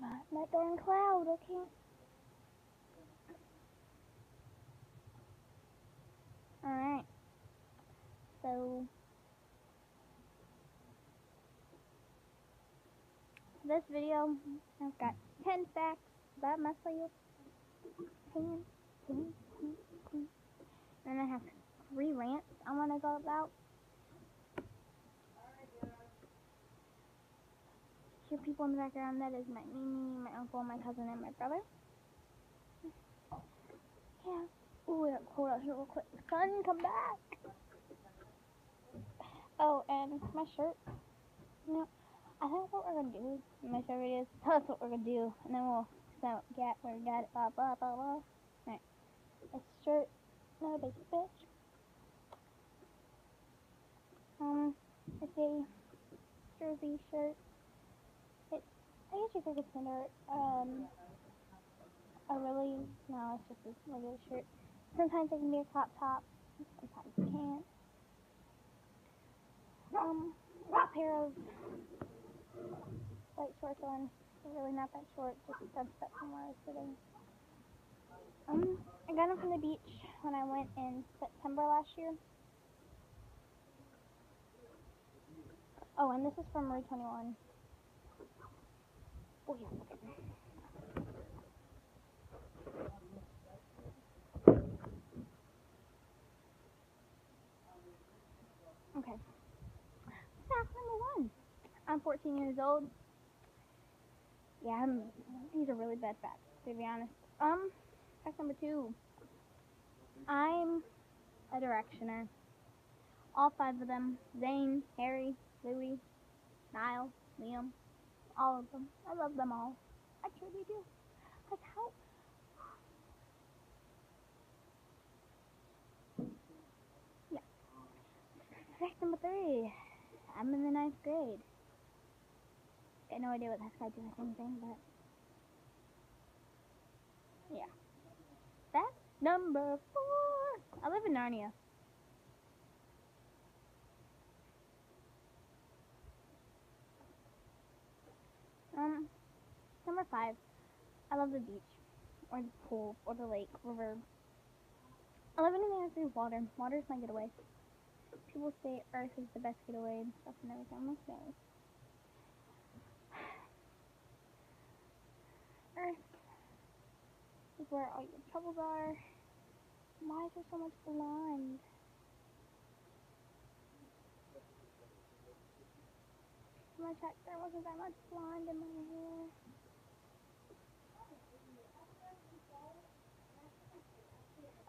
my, darn cloud. I can't. Alright. So. This video, I've got 10 facts about myself. 10, 10, 10, 10. And I have three rants I want to go about. Hear people in the background, that is my Mimi, my uncle, my cousin, and my brother. Yeah. Ooh, it got cold out here real quick. Sun, come back! Oh, and my shirt. Know, I think what we're gonna do in my favorite videos, tell us what we're gonna do, and then we'll so get where we got it, blah blah blah blah. Alright. A shirt, not a basic bitch. Um, it's a jersey shirt. I guess you could consider it, um, a really, no, it's just a regular shirt. Sometimes it can be a crop top, sometimes it can't. Um, a pair of white shorts on. Really not that short, just bunched up from where I was sitting. Um, I got them from the beach when I went in September last year. Oh, and this is from Rue 21. Okay. Okay. Fact number one. I'm 14 years old. Yeah, I'm, these are really bad facts, to be honest. Um, fact number two. I'm a directioner. All five of them. Zayn, Harry, Louis, Niall, Liam. All of them. I love them all. I truly do. Like how Yeah. Fact number three. I'm in the ninth grade. Got no idea what that's got to do with anything, but yeah. Fact number four. I live in Narnia. Um, number five. I love the beach, or the pool, or the lake, river. I love anything that has water. Water is my getaway. People say Earth is the best getaway and stuff and everything. I'm like. Earth is where all your troubles are. Why is there so much blonde? My check, there wasn't that much blonde in my hair.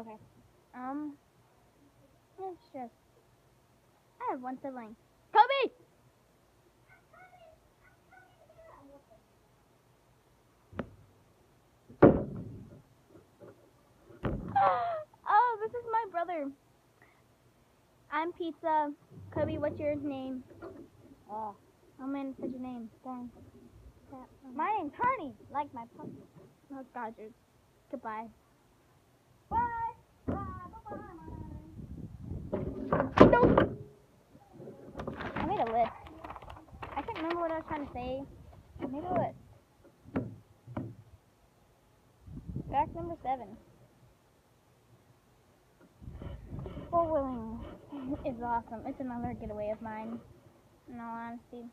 Okay. Um, it's just, I have one sibling. Kobe! oh, this is my brother. I'm Pizza. Kobe, what's your name? Oh, oh man, such your name. Dang. My name's Honey, like my puppy. Oh, Dodgers. Goodbye. Bye. Bye. Bye. Nope. I made a list. I can't remember what I was trying to say. I made a list. Fact number seven. Four wheeling is awesome. It's another getaway of mine, in all honesty.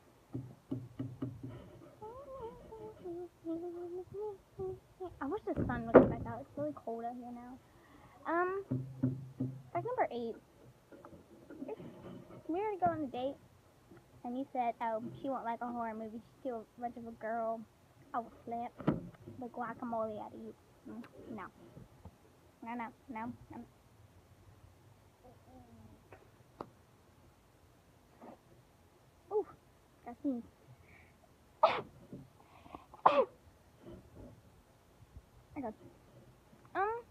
I wish the sun would come back out. It's really cold out here now. Um, fact number eight. We were to go on a date, and you said, oh, she won't like a horror movie, she's too much of a girl, I will slap the guacamole out of you. Mm, No. No, no, no, no. Ooh, got sneeze. I got um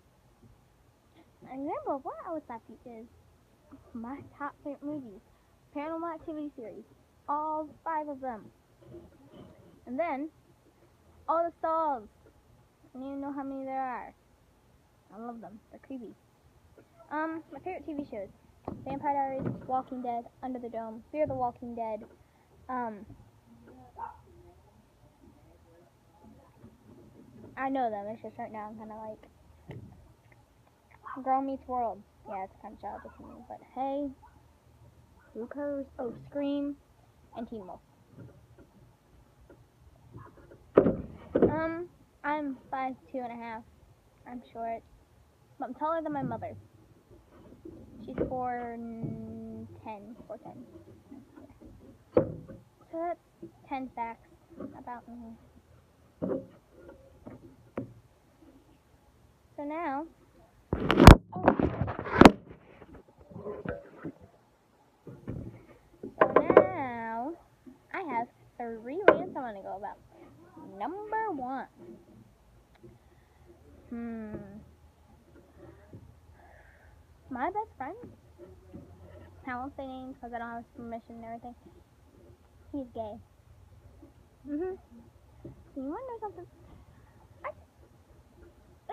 of what I slap is my top favorite movies. Paranormal Activity series. All five of them. And then all the stalls. And you know how many there are. I love them. They're creepy. Um, my favorite TV shows. Vampire Diaries, Walking Dead, Under the Dome, Fear the Walking Dead, um, I know them. It's just right now I'm kind of like Girl Meets World. Yeah, it's kind of childish to me, but hey, who cares? Oh, Scream and Teen Wolf. Um, I'm five two and a half. I'm short, but I'm taller than my mother. She's four ten, four ten. So that's ten facts about me. So now, oh. so now I have three rants I want to go about. Number one. Hmm. My best friend. I won't say names because I don't have his permission and everything. He's gay. Mhm. You want to know something? I,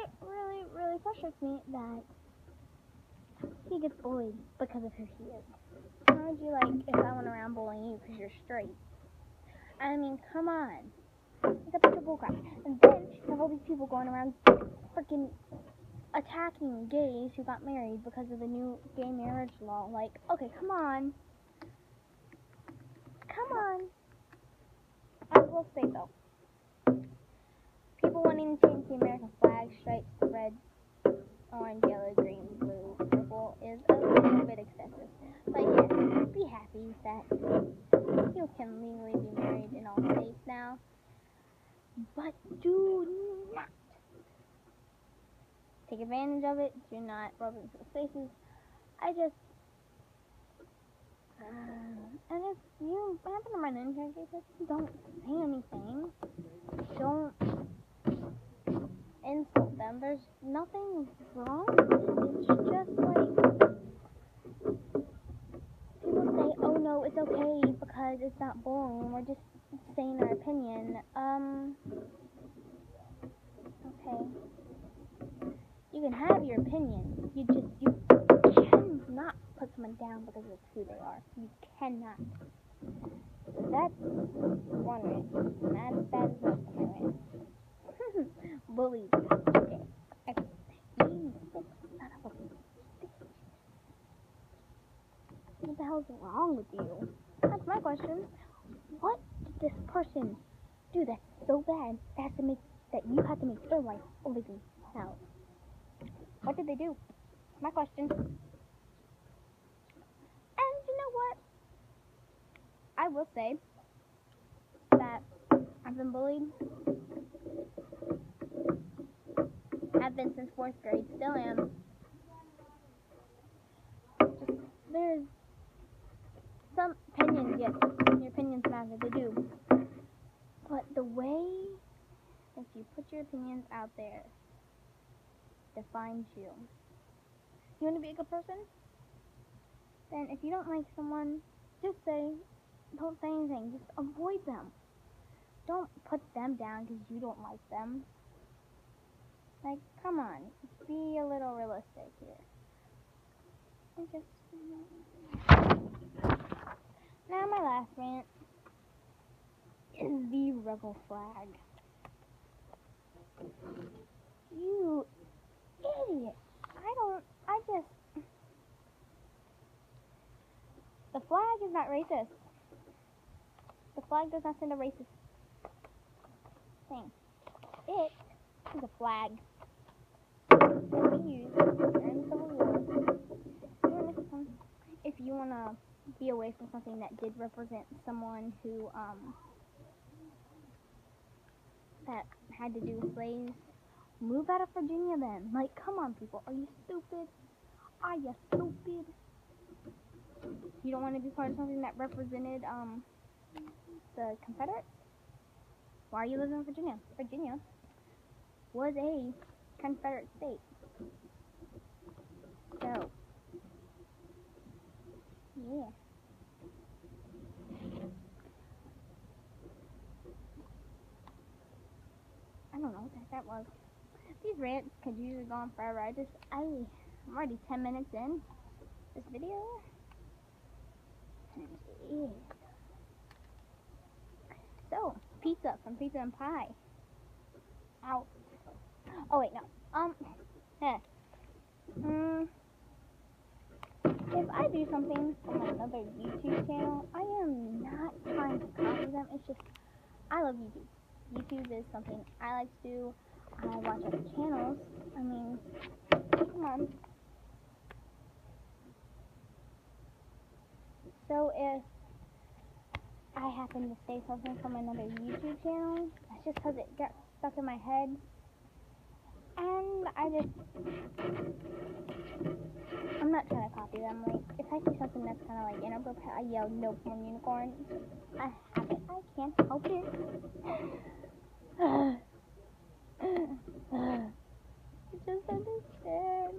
it really, really frustrates me that he gets bullied because of who he is. How would you like if I went around bullying you because you're straight? I mean, come on. It's a bunch of bullcrap. And then you have all these people going around freaking attacking gays who got married because of the new gay marriage law. Like, okay, come on. Come on. I will say though, people wanting to change the American flag stripes red, orange, yellow, green, blue, purple is a little bit excessive. But yes, be happy that you can legally be married in all states now. But do not take advantage of it. Do not rub it into the faces. I just uh, and if you happen to run into a gay don't say anything. Don't insult them. There's nothing wrong It's just like people say, oh no, it's okay because it's not bullying. We're just saying our opinion. Um, okay. You can have your opinion. You just, you cannot put someone down because of who they are. You cannot. That's one rant. And that, that is most of. Bullies. Okay. okay. You son of a What the hell's wrong with you? That's my What did this person do that's so bad that has to make that you have to make their life a living hell? What did they do? My question. And you know what? I will say that I've been bullied. I've been since fourth grade, still am. There's some opinions, yes, your opinions matter, they do. But the way that you put your opinions out there defines you. You want to be a good person? Then if you don't like someone, just say, don't say anything. Just avoid them. Don't put them down because you don't like them. Like, come on. Be a little realistic here. And just... Now my last rant is the rebel flag. You idiot. I don't... I just... The flag is not racist. The flag does not send a racist thing. It is a flag. If you want to be away from something that did represent someone who um, that had to do with slaves, move out of Virginia then. Like, come on, people. Are you stupid? Are you stupid? You don't want to be part of something that represented um, the Confederates? Why are you living in Virginia? Virginia was a Confederate state. So, yeah. I that was. These rants could usually go on forever. I just, I, I'm already 10 minutes in this video. So, pizza from Pizza and Pie. Out. Oh wait, no. Um, eh. Mm, if I do something from another YouTube channel, I am not trying to copy them. It's just I love YouTube. YouTube is something I like to do. I watch other channels. I mean, come on. So if I happen to say something from another YouTube channel, that's just because it got stuck in my head. And I just, I'm not trying to copy them. Like, if I see something that's kind of like inappropriate, I yell no unicorn. I have it. I can't help it. just understand.